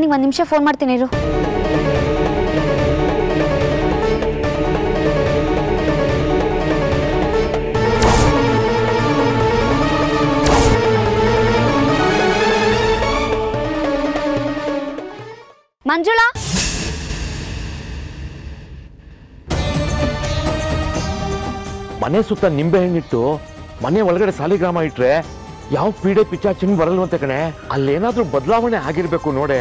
ನಾನೀಗ ಒಂದು ನಿಮಿಷ ಫೋನ್ ಮಾಡ್ತೀನಿ ಇರು. ಮಂಜುಳಾ? ಮನೆ ಸುತ್ತ ನಿಂಬೆ ಹಣ್ಣಿಟ್ಟು ಮನೆ ಒಳಗಡೆ ಸಾಲಿಗ್ರಾಮ ಇಟ್ರೆ ಯಾವ ಪೀಡೆ ಪಿಚಾಚಿಂಗ್ ಬರಲ್ವಂತೆ ಕಣೆ? ಅಲ್ಲೇನಾದ್ರೂ ಬದಲಾವಣೆ ಆಗಿರ್ಬೇಕು ನೋಡೆ.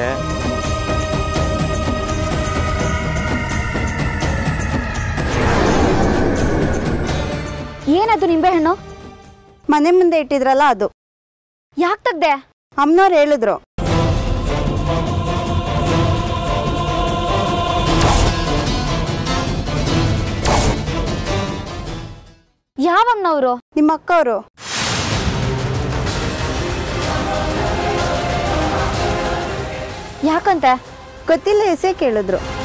ಏನದು ನಿಂಬೆಹಣ್ಣು ಮನೆ ಮುಂದೆ ಇಟ್ಟಿದ್ರಲ್ಲ ಅದು. ಯಾಕೆ ತೆಗ್ದೆ? ಅಮ್ಮನವ್ರು ಹೇಳಿದ್ರು. ಯಾವಮ್ಮನವರು ನಿಮ್ಮ ಅಕ್ಕವರು ಯಾಕಂತೆ ಗೊತ್ತಿಲ್ಲ ಎಸೆ ಕೇಳಿದ್ರು.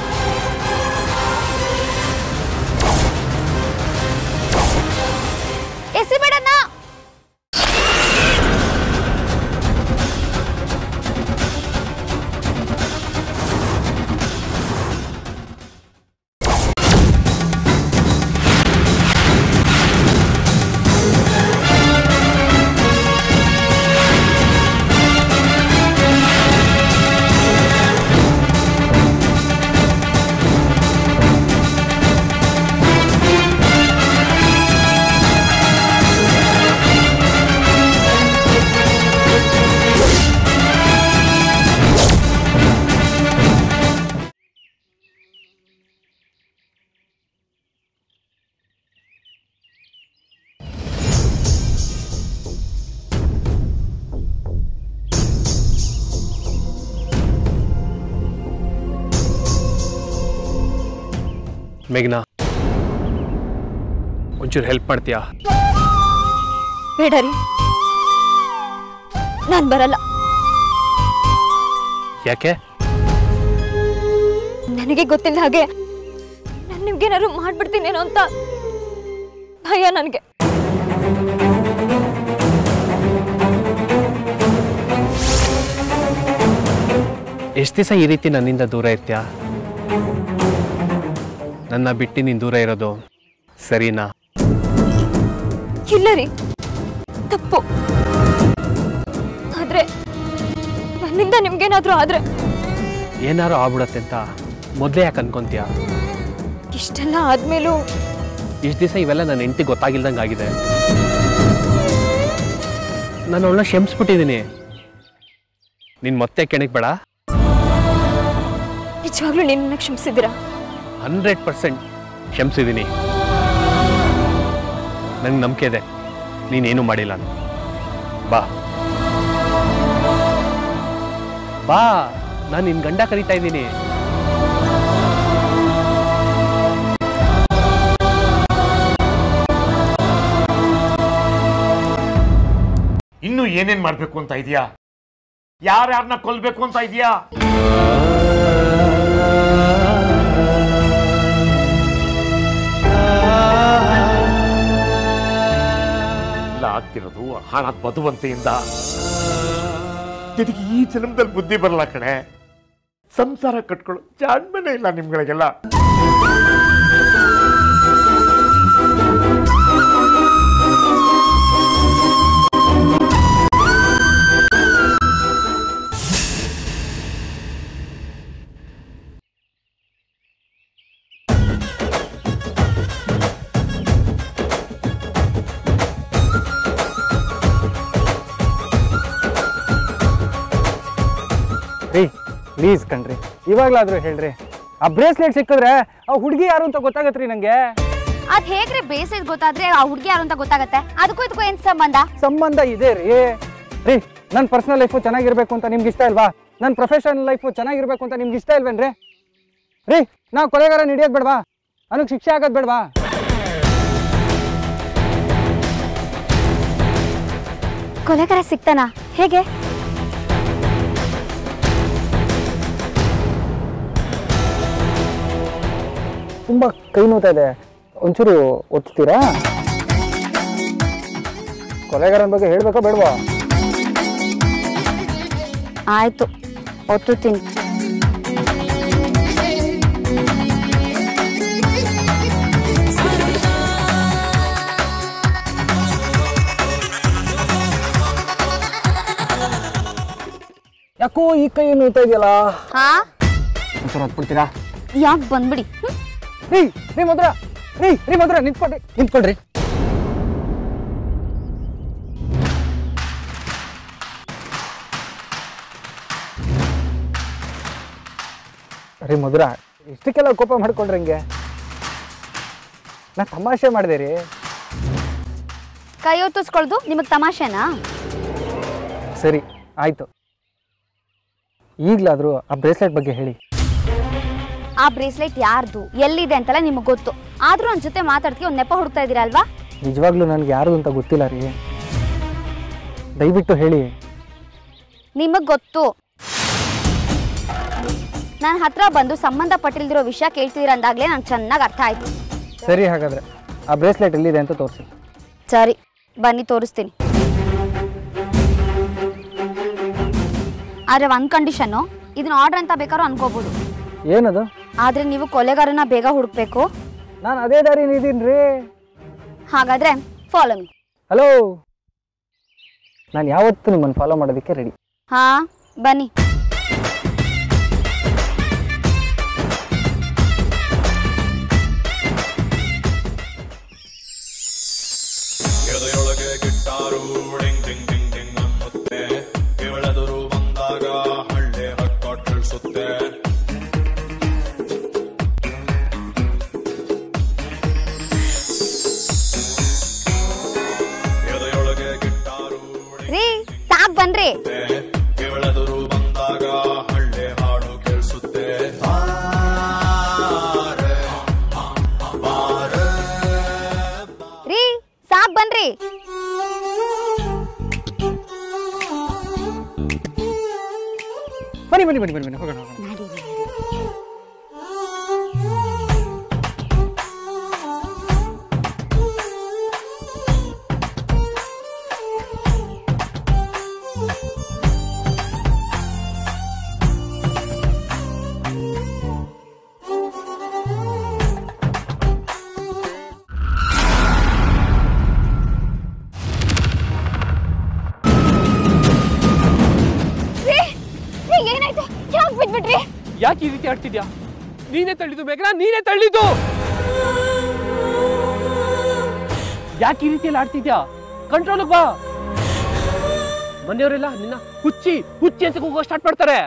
ಮೇಘನಾ ಒಂಚೂರು ಹೆಲ್ಪ್ ಮಾಡ್ತೀಯಾ? ಬೇಡ ರೀ ನಾನು ಬರಲ್ಲ. ಯಾಕೆ? ನನಗೆ ಗೊತ್ತಿಲ್ಲ ಹಾಗೆ. ನಾನು ನಿಮ್ಗೇನಾದ್ರು ಮಾಡ್ಬಿಡ್ತೀನೇನೋ ಅಂತ ಭಯ ನನಗೆ. ಎಷ್ಟು ದಿವಸ ಈ ರೀತಿ ನನ್ನಿಂದ ದೂರ ಇರ್ತೀಯಾ? ನನ್ನ ಬಿಟ್ಟು ನೀನು ದೂರ ಇರೋದು ಸರಿನಾ? ಇಲ್ಲ ರೀ. ತಪ್ಪು. ಆದ್ರೆ ನನ್ನಿಂದ ನಿಮ್ಗೇನಾದ್ರೂ ಆದ್ರೆ ಏನಾರು ಆಗ್ಬಿಡತ್ತೆ ಅಂತ ಮೊದಲೇ ಯಾಕೆ ಅನ್ಕೊಂತೀಯ? ಇಷ್ಟೆಲ್ಲ ಆದ್ಮೇಲೂ ಇಷ್ಟು ದಿವಸ ಇವೆಲ್ಲ ನನ್ನ ಹೆಂಡತಿ ಗೊತ್ತಾಗಿಲ್ದಂಗೆ ಆಗಿದೆ. ನಾನು ಅವಳನ್ನ ಕ್ಷಮಿಸ್ಬಿಟ್ಟಿದ್ದೀನಿ. ನೀನು ಮತ್ತೆ ಕೆಣಕ್ ಬೇಡ ನಿಜವಾಗ್ಲೂ ನಿನ್ನ ಕ್ಷಮಿಸಿದ್ದೀರಾ? Hundred percent ಕ್ಷಮಿಸಿದ್ದೀನಿ. ನಂಗೆ ನಂಬಿಕೆ ಇದೆ. ನೀನೇನು ಮಾಡಿಲ್ಲ. ಬಾ. ಬಾ. ನಾನು ನಿನ್ನ ಗಂಡ ಕರಿತಾ ಇದ್ದೀನಿ. ಇನ್ನು ಏನೇನ್ ಮಾಡ್ಬೇಕು ಅಂತ ಇದೆಯಾ ಯಾರ್ಯಾರನ್ನ ಕೊಲ್ಬೇಕು ಅಂತ ಇದೆಯಾ ಆಗ್ತಿರೋದು ಹಾಳಾದ ಬದುವಂತೆಯಿಂದ. ಜೊತೆಗೆ ಈ ಜನ್ಮದಲ್ಲಿ ಬುದ್ಧಿ ಬರಲ್ಲ ಕಣೆ? ಸಂಸಾರ ಕಟ್ಕೊಳ್ಳೋ ಜಾಣ್ಮೆನೇ ಇಲ್ಲ ನಿಮ್ಗಳಿಗೆಲ್ಲ. ಪ್ಲೀಸ್ ಕಣ್ರಿ. ಇವಾಗ್ಲಾದ್ರೂ ಹೇಳ್ರಿ. ಆ ಬ್ರೇಸ್ಲೆಟ್ ಸಿಕ್ಕಿದ್ರೆ ಆ ಹುಡುಗಿ ಯಾರು ಅಂತ ಗೊತ್ತಾಗತ್ರಿ ನಂಗೆ? ಅದ್ ಹೇಗ್ರಿ ಬೇಸಿದ್ ಗೊತ್ತಾದ್ರೆ ಆ ಹುಡುಗಿ ಯಾರು ಅಂತ ಗೊತ್ತಾಗತ್ತೆ? ಅದಕ್ಕೂ ಇದಕ್ಕೂ ಏನ್ ಸಂಬಂಧ? ಸಂಬಂಧ ಇದೆ ರೀ. ರೀ ನನ್ನ ಪರ್ಸನಲ್ ಲೈಫು ಚೆನ್ನಾಗಿರ್ಬೇಕು ಅಂತ ನಿಮ್ಗೆ ಇಷ್ಟ ಇಲ್ವಾ ನನ್ನ ಪ್ರೊಫೆಷನಲ್ ಲೈಫು ಚೆನ್ನಾಗಿರ್ಬೇಕು ಅಂತ ನಿಮ್ಗೆ ಇಷ್ಟ ಇಲ್ವೇನ್ರಿ? ರೀ ನಾವು ಕೊಲೆಗಾರ ಹಿಡಿಯೋದು ಬೇಡವಾ? ಅವನಿಗೆ ಶಿಕ್ಷೆ ಆಗೋದು ಬೇಡವಾ? ಕೊಲೆಗಾರ ಸಿಗ್ತಾನಾ ಹೇಗೆ? ತುಂಬ ಕೈ ನೋತಾ ಇದೆ. ಒಂಚೂರು ಒತ್ತೀರಾ? ಕೊಲೆಗಾರನ ಬಗ್ಗೆ ಹೇಳಬೇಕಾ ಬೇಡವಾ? ಆಯ್ತು ಒತ್ತುತ್ತೀನಿ. ಯಾಕೋ ಈ ಕೈ ನೋತಾ ಇದೆಯಲ್ಲ? ಒಂಚೂರು ಹೊತ್ಬಿಡ್ತೀರಾ ಯಾಕೆ ಬಂದ್ಬಿಡಿ? ರೀ ರೀ ಮಧುರ ರೀ ರೀ ಮಧುರ ನಿಂತ್ಕೊಳ್ರಿ. ನಿಂತ್ಕೊಳ್ರಿ. ರೀ ಮಧುರ ಇಷ್ಟಕ್ಕೆಲ್ಲ ಕೋಪ ಮಾಡ್ಕೊಂಡ್ರಿ ಹಂಗೆ. ನಾ ತಮಾಷೆ ಮಾಡಿದೆ ರೀ. ಕೈ ಹೊತ್ತಿಸ್ಕೊಳ್ದು ನಿಮಗೆ ತಮಾಷೆನಾ? ಸರಿ ಆಯ್ತು. ಈಗಲಾದರೂ ಆ ಬ್ರೇಸ್ಲೆಟ್ ಬಗ್ಗೆ ಹೇಳಿ. ಆ ಬ್ರೇಸ್ಲೆಟ್ ಯಾರ್ದು ಎಲ್ಲಿದೆ ಅಂತೆಲ್ಲ ನಿಮಗೆ ಗೊತ್ತು. ಆದ್ರೂ ನನ್ನ ಜೊತೆ ಮಾತಾಡ್ತೀವಿ ಒಂದು ನೆಪ ಹುಡುಕ್ತಾ ಇದ್ದೀರಾ ಅಲ್ವಾ? ನಿಜವಾಗ್ಲೂ ನನಗೆ ಯಾರು ಅಂತ ಗೊತ್ತಿಲ್ಲ ರೀ. ದಯವಿಟ್ಟು ಹೇಳಿ. ನಿಮಗೆ ಗೊತ್ತು. ನನ್ನ ಹತ್ರ ಬಂದು ಸಂಬಂಧಪಟ್ಟಿಲ್ದಿರೋ ವಿಷಯ ಕೇಳ್ತಿದ್ದೀರ ಅಂದಾಗಲೇ ನಂಗೆ ಚೆನ್ನಾಗಿ ಅರ್ಥ ಆಯ್ತು. ಸರಿ ಹಾಗಾದ್ರೆ ಆ ಬ್ರೇಸ್ಲೆಟ್ ಎಲ್ಲಿದೆ ಅಂತ ತೋರಿಸಿ. ಸರಿ ಬನ್ನಿ ತೋರಿಸ್ತೀನಿ. ಆದರೆ ಒಂದು ಕಂಡೀಷನ್ನು ಇದನ್ನ ಆರ್ಡರ್ ಅಂತ ಬೇಕಾದ್ರೂ ಅನ್ಕೋಬೋದು. ಏನದು? ಆದರೆ ನೀವು ಕೊಲೆಗಾರನ ಬೇಗ ಹುಡುಕ್ಬೇಕು. ನಾನು ಅದೇ ದಾರಿ ಇದೀನಿ ರೀ. ಹಾಗಾದ್ರೆ ಫಾಲೋ ಮೀ ಹಲೋ ನಾನು ಯಾವತ್ತೂ ನಿಮ್ಮನ್ನು ಫಾಲೋ ಮಾಡೋದಕ್ಕೆ ರೆಡಿ ಹಾ ಬನ್ನಿ. ಸಾಕ್ ಬನ್ರಿ ಬನ್ನಿ ಬನ್ನಿ ಬನ್ನಿ ಬನ್ನಿ ಬಿಟ್ಬಿಟ್ರಿ. ಯಾಕೆ ಈ ರೀತಿ ಆಡ್ತಿದ್ಯಾ? ನೀನೇ ತಳ್ಳಿದು ಬೇಗ ನೀನೇ ತಳ್ಳಿದು ಯಾಕೆ ಈ ರೀತಿಯಲ್ಲಿ ಆಡ್ತಿದ್ಯಾ? ಕಂಟ್ರೋಲ್ ಬಾ! ಮನೆಯವರೆಲ್ಲ ನಿನ್ನ ಹುಚ್ಚಿ ಹುಚ್ಚಿ ಅಂತ ಕೂಗೋ ಸ್ಟಾರ್ಟ್ ಮಾಡ್ತಾರೆ.